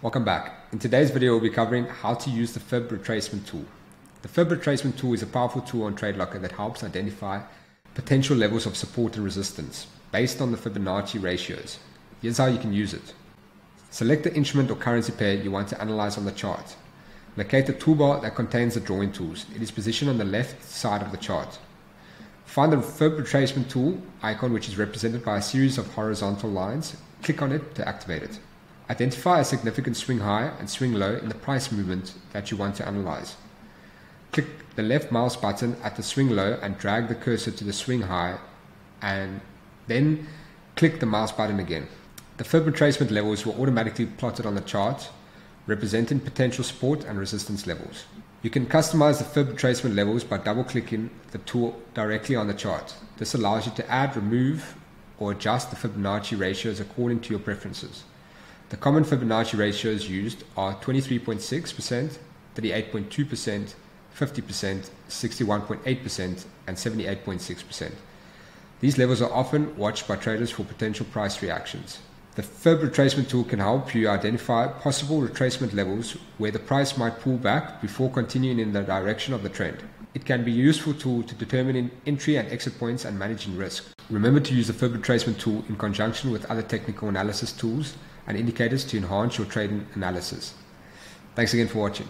Welcome back. In today's video, we'll be covering how to use the Fib retracement tool. The Fib retracement tool is a powerful tool on TradeLocker that helps identify potential levels of support and resistance based on the Fibonacci ratios. Here's how you can use it. Select the instrument or currency pair you want to analyze on the chart. Locate the toolbar that contains the drawing tools. It is positioned on the left side of the chart. Find the Fib retracement tool icon which is represented by a series of horizontal lines. Click on it to activate it. Identify a significant swing high and swing low in the price movement that you want to analyze. Click the left mouse button at the swing low and drag the cursor to the swing high and then click the mouse button again. The Fib retracement levels will automatically plotted on the chart representing potential support and resistance levels. You can customize the Fib retracement levels by double clicking the tool directly on the chart. This allows you to add, remove, or adjust the Fibonacci ratios according to your preferences. The common Fibonacci ratios used are 23.6%, 38.2%, 50%, 61.8%, and 78.6%. These levels are often watched by traders for potential price reactions. The Fib retracement tool can help you identify possible retracement levels where the price might pull back before continuing in the direction of the trend. It can be a useful tool to determine entry and exit points and managing risk. Remember to use the Fib retracement tool in conjunction with other technical analysis tools and indicators to enhance your trading analysis. Thanks again for watching.